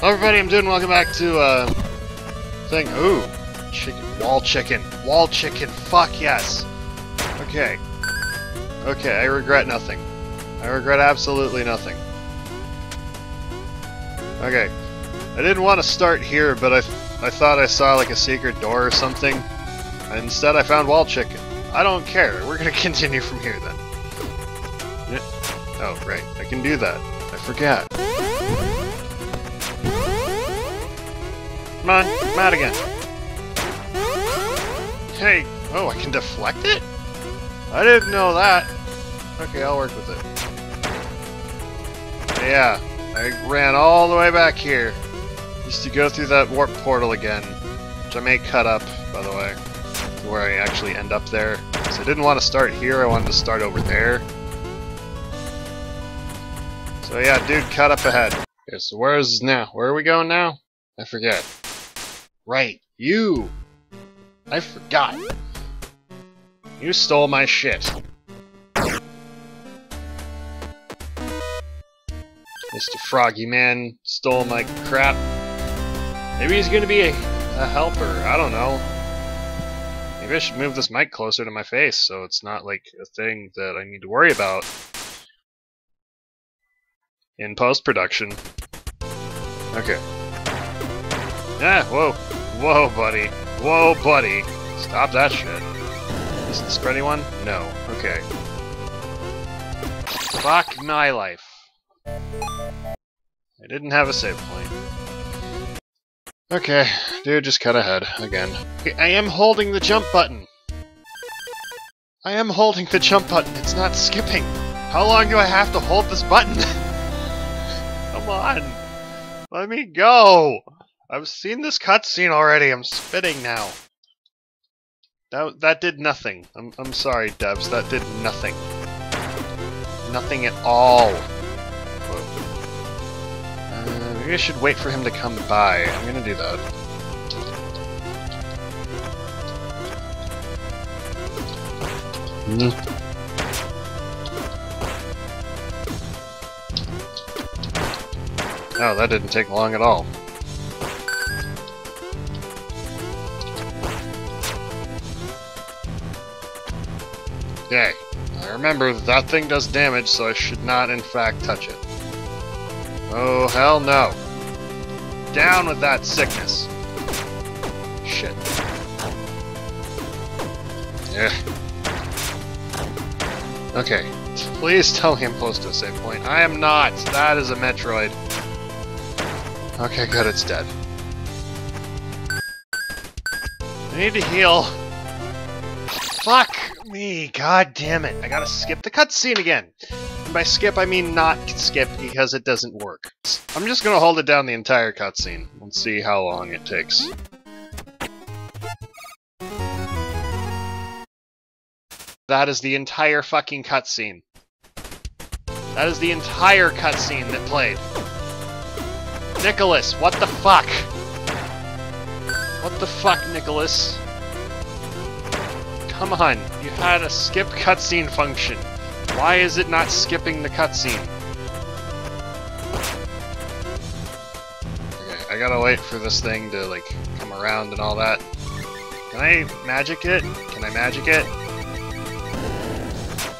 Everybody, I'm doing welcome back to, uh, thing, ooh, chicken, wall chicken, wall chicken, fuck yes! Okay. Okay, I regret nothing. I regret absolutely nothing. Okay. I didn't want to start here, but I, I thought I saw like a secret door or something. And instead I found wall chicken. I don't care, we're gonna continue from here then. Yeah. Oh, right, I can do that. I forgot. Come on, come out again. Hey, oh, I can deflect it? I didn't know that. Okay, I'll work with it. Yeah, I ran all the way back here. Just to go through that warp portal again. Which I may cut up, by the way. To where I actually end up there. Because I didn't want to start here, I wanted to start over there. So yeah, dude, cut up ahead. Okay, so where is now? Where are we going now? I forget. Right, you! I forgot. You stole my shit. Mr. Froggy Man stole my crap. Maybe he's gonna be a, a helper, I don't know. Maybe I should move this mic closer to my face so it's not like a thing that I need to worry about in post-production. Okay. Ah, whoa. Whoa, buddy. Whoa, buddy. Stop that shit. Is this for anyone? No. Okay. Fuck my life. I didn't have a save point. Okay, dude, just cut ahead again. I am holding the jump button. I am holding the jump button. It's not skipping. How long do I have to hold this button? Come on. Let me go. I've seen this cutscene already. I'm spitting now. That, that did nothing. I'm, I'm sorry, devs. That did nothing. Nothing at all. Uh, maybe I should wait for him to come by. I'm gonna do that. Mm. Oh, that didn't take long at all. Remember that, thing does damage, so I should not in fact touch it. Oh, hell no. Down with that sickness. Shit. Yeah. Okay, please tell me I'm close to a save point. I am not! That is a Metroid. Okay, good, it's dead. I need to heal. God damn it. I gotta skip the cutscene again. And by skip, I mean not skip because it doesn't work. I'm just gonna hold it down the entire cutscene. Let's see how long it takes. That is the entire fucking cutscene. That is the entire cutscene that played. Nicalis, what the fuck? What the fuck, Nicalis? Come on, you had a skip cutscene function. Why is it not skipping the cutscene? Okay, I gotta wait for this thing to, like, come around and all that. Can I magic it? Can I magic it?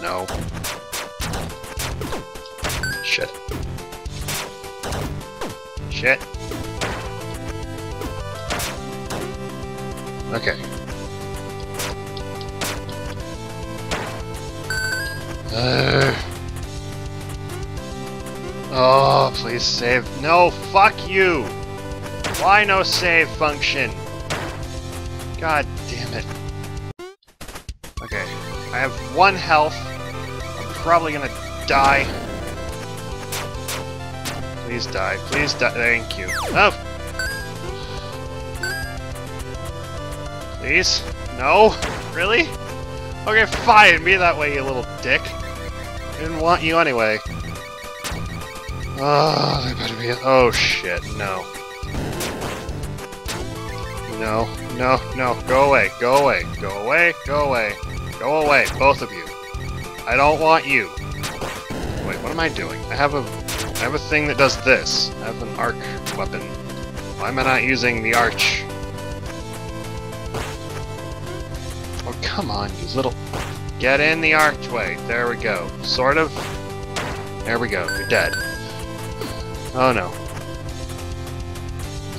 No. Shit. Shit. Okay. Uh, oh, please save. No, fuck you! Why no save function? God damn it. Okay, I have one health. I'm probably gonna die. Please die. Please die. Thank you. Oh! Please? No? Really? Okay, fine. Be that way, you little dick. I didn't want you anyway. Oh, better be. Oh shit! No. No, no, no. Go away. Go away. Go away. Go away. Go away. Both of you. I don't want you. Wait, what am I doing? I have a I have a thing that does this. I have an arc weapon. Why am I not using the arch? Oh, come on, you little... Get in the archway. There we go. Sort of. There we go. You're dead. Oh, no.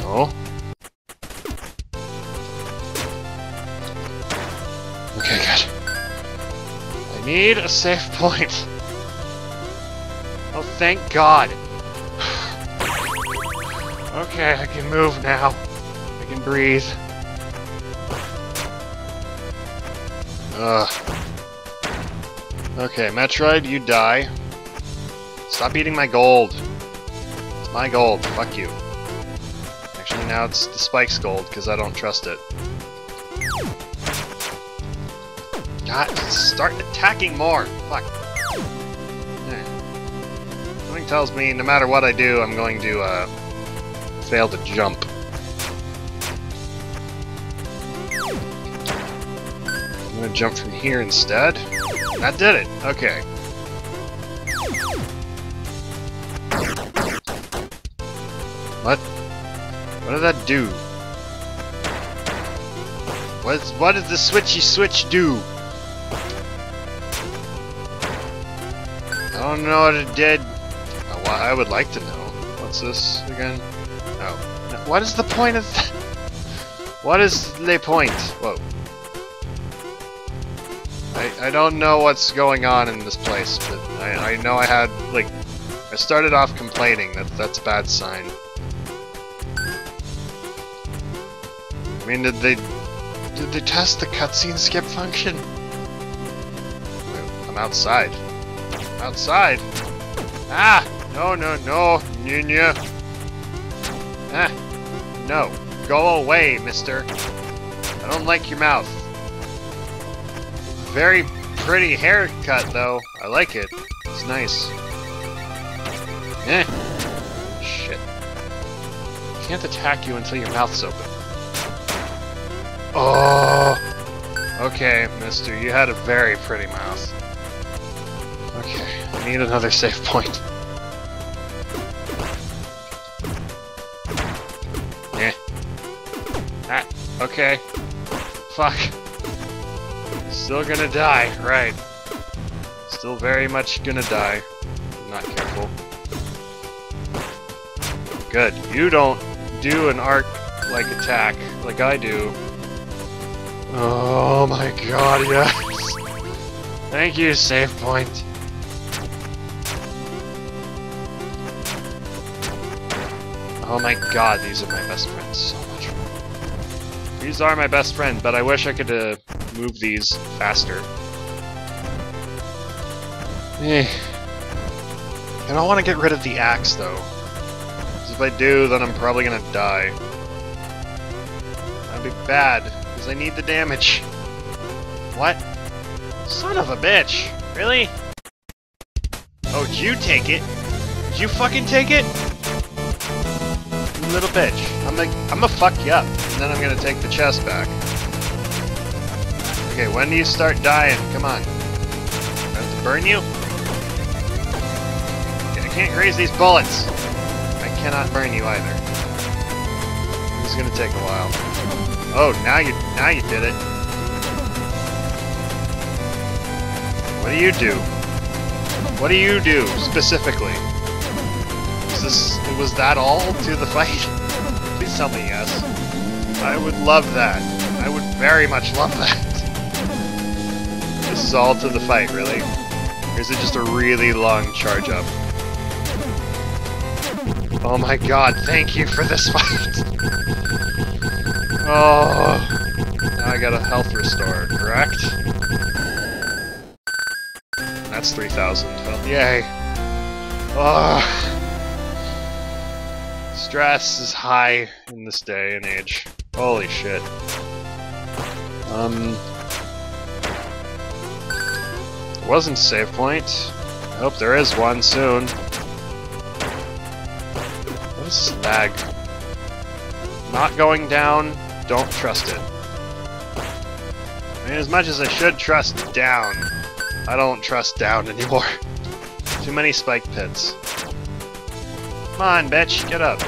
No. Okay, good. I need a safe point. Oh, thank God. okay, I can move now. I can breathe. Ugh. Okay, Metroid, you die. Stop eating my gold. It's my gold. Fuck you. Actually, now it's the Spike's gold, because I don't trust it. God, start attacking more! Fuck. Something tells me no matter what I do, I'm going to, uh, fail to jump. I'm gonna jump from here instead. That did it! Okay. What? What did that do? What's, what does the switchy switch do? I don't know what it did. Oh, I would like to know. What's this again? Oh. What is the point of? What is the point? Whoa. I, don't know what's going on in this place, but I, I know I had, like, I started off complaining that that's a bad sign. I mean, did they, did they test the cutscene skip function? I'm outside. outside? Ah! No, no, no, Nunya. Ah, no. Go away, mister. I don't like your mouth. Very pretty haircut, though. I like it. It's nice. Eh. Shit. Can't attack you until your mouth's open. Oh! Okay, mister, you had a very pretty mouth. Okay, I need another safe point. Eh. Ah, okay. Fuck. Still gonna die, right. Still very much gonna die. Not careful. Good. You don't do an arc-like attack like I do. Oh my god, yes! Thank you, save point. Oh my god, these are my best friends so much. These are my best friends, but I wish I could uh, move these faster. Eh. And I don't want to get rid of the axe, though. Because if I do, then I'm probably going to die. That'd be bad, because I need the damage. What? Son of a bitch! Really? Oh, did you take it? Did you fucking take it? Little bitch. I'm gonna, I'm gonna fuck you up, and then I'm gonna take the chest back. Okay, when do you start dying? Come on. I have to burn you? I can't graze these bullets. I cannot burn you either. This is gonna take a while. Oh, now you now you did it. What do you do? What do you do specifically? Is this was that all to the fight? Please tell me yes. I would love that. I would very much love that. This is all to the fight, really? Or is it just a really long charge up? Oh my god, thank you for this fight! Oh, now I got a health restore, correct? That's 3,000. Well, yay! Oh, stress is high in this day and age. Holy shit. Um, wasn't save point. I hope there is one soon. What is lag? Not going down, don't trust it. I mean, as much as I should trust down, I don't trust down anymore. Too many spike pits. Come on, bitch, get up.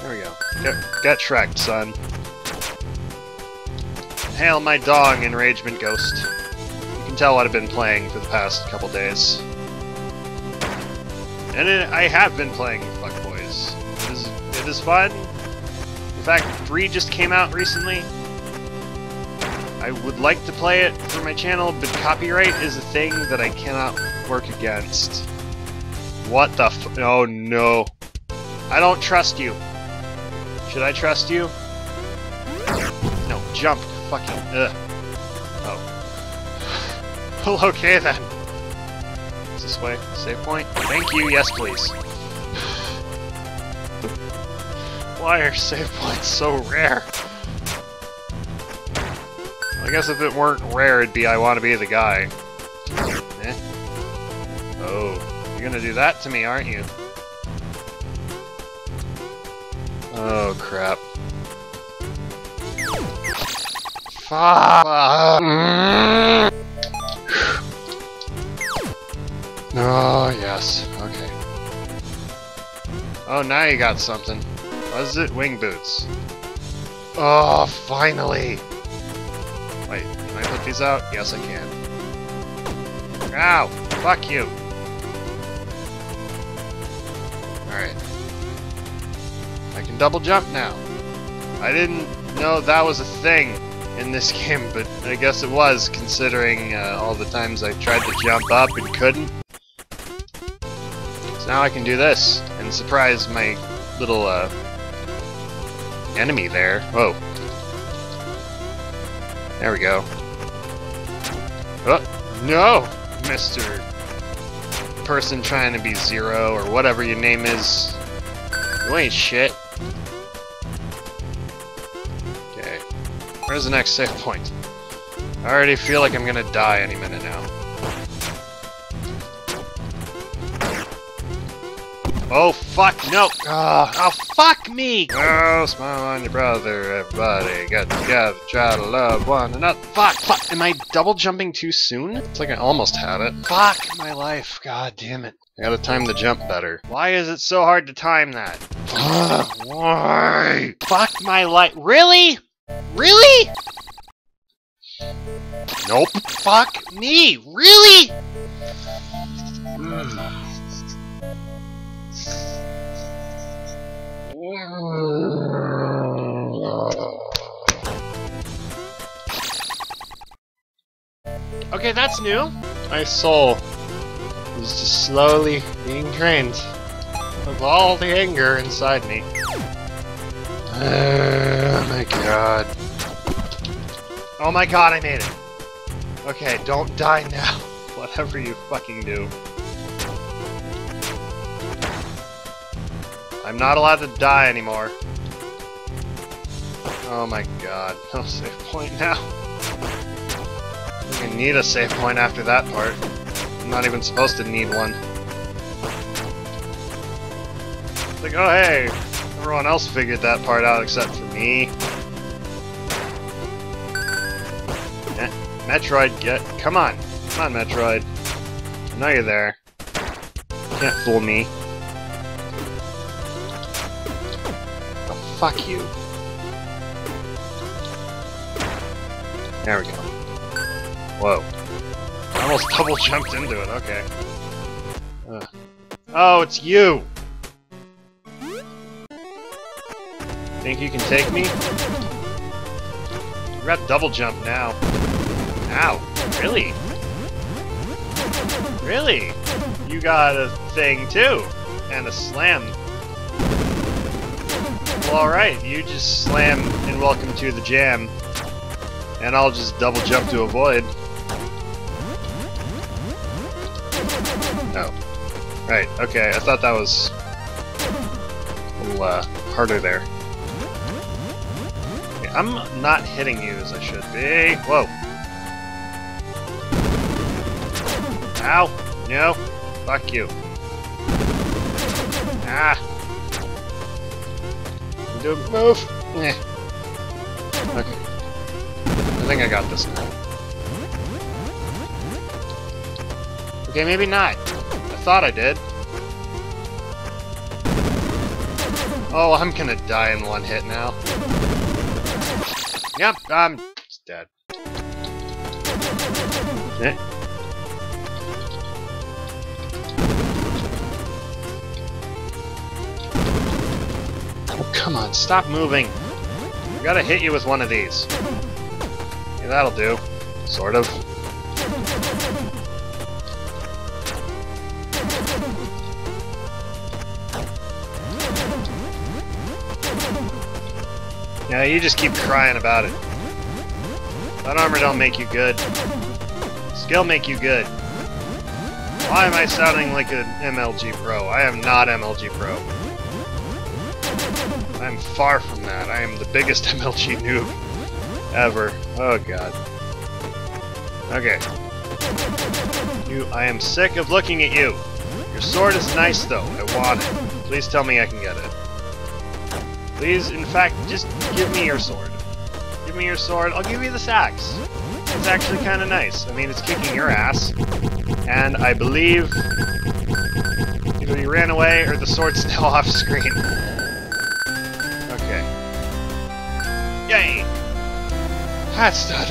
There we go. Get, get son. Hail my dog, Enragement Ghost. Can tell what I've been playing for the past couple days. And it, I have been playing Fuck Boys. It is, it is fun. In fact, 3 just came out recently. I would like to play it for my channel, but copyright is a thing that I cannot work against. What the f- Oh no. I don't trust you. Should I trust you? No, jump. Fucking, ugh. Well, okay then. Is this way? Save point? Thank you, yes please. Why are save points so rare? I guess if it weren't rare, it'd be I want to be the guy. Eh? Oh, you're gonna do that to me, aren't you? Oh, crap. Fuck! Oh, yes. Okay. Oh, now you got something. What is it? Wing boots. Oh, finally! Wait, can I put these out? Yes, I can. Ow! Fuck you! Alright. I can double jump now. I didn't know that was a thing in this game, but I guess it was, considering uh, all the times I tried to jump up and couldn't. So now I can do this, and surprise my little, uh, enemy there. Whoa. There we go. Oh, no! Mr. Person trying to be Zero, or whatever your name is. You ain't shit. Okay. Where's the next save point? I already feel like I'm gonna die any minute now. Oh, fuck, no! Oh, oh fuck me! Oh, smile on your brother, everybody. Get together, try to love one another. Fuck, fuck, am I double jumping too soon? It's like I almost had it. Fuck my life, god damn it. I gotta time the jump better. Why is it so hard to time that? Fuck, why? Fuck my life. Really? Really? Nope. Fuck me. Really? Mm. Okay, that's new. My soul is just slowly being drained of all the anger inside me. Oh my god. Oh my god, I made it. Okay, don't die now. Whatever you fucking do. I'm not allowed to die anymore. Oh my god. No save point now. I need a save point after that part. I'm not even supposed to need one. It's like, oh hey, everyone else figured that part out except for me. Metroid, get, come on. Come on, Metroid. I know you're there. Can't fool me. Fuck you. There we go. Whoa. I almost double jumped into it, okay. Uh. Oh, it's you! Think you can take me? You got double jump now. Ow. Really? Really? You got a thing too. And a slam. Alright, you just slam and welcome to the jam. And I'll just double jump to avoid. No. Right, okay, I thought that was a little uh, harder there. Okay, I'm not hitting you as I should be. Whoa. Ow! No! Fuck you. Ah! Do a move! Eh. Okay. I think I got this now. Okay, maybe not. I thought I did. Oh, I'm gonna die in one hit now. Yep, I'm dead. Eh. Come on, stop moving. I gotta hit you with one of these. Yeah, that'll do. Sort of. Yeah, you just keep crying about it. That armor don't make you good. Skill make you good. Why am I sounding like an MLG Pro? I am not MLG Pro. I'm far from that. I am the biggest MLG noob ever. Oh god. Okay. You, I am sick of looking at you. Your sword is nice though. I want it. Please tell me I can get it. Please, in fact, just give me your sword. Give me your sword. I'll give you the axe. It's actually kind of nice. I mean, it's kicking your ass. And I believe either you ran away or the sword's now off screen. Yay! That's done.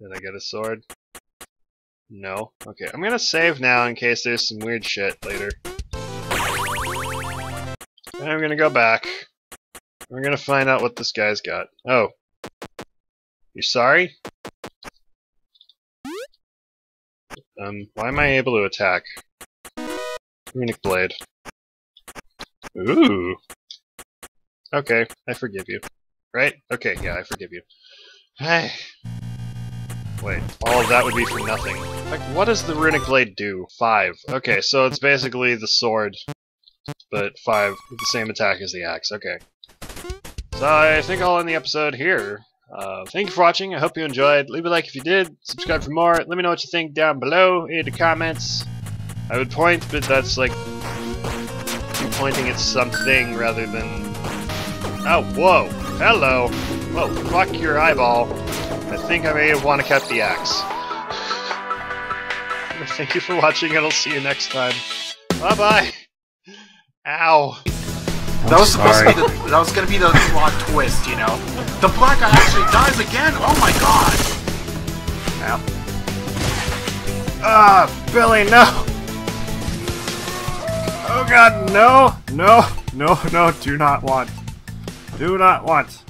Did I get a sword? No. Okay, I'm gonna save now in case there's some weird shit later. And I'm gonna go back. We're gonna find out what this guy's got. Oh. You're sorry? Um, why am I able to attack? Runic Blade. Ooh. Okay, I forgive you. Right? Okay, yeah, I forgive you. Hey. Wait, all of that would be for nothing. Like, what does the Runic Blade do? Five. Okay, so it's basically the sword but 5 with the same attack as the axe. Okay. So I think I'll end the episode here. Uh, thank you for watching. I hope you enjoyed. Leave a like if you did. Subscribe for more. Let me know what you think down below in the comments. I would point, but that's like you pointing at something rather than... Oh, whoa! Hello! Whoa, fuck your eyeball. I think I may have want to cut the axe. Thank you for watching, and I'll see you next time. Bye-bye! Ow. that was supposed sorry. to be the, that was gonna be the plot twist, you know. The black guy actually dies again. Oh my god. Ow. Ah, Billy, no. Oh god, no, no, no, no. Do not want. Do not want.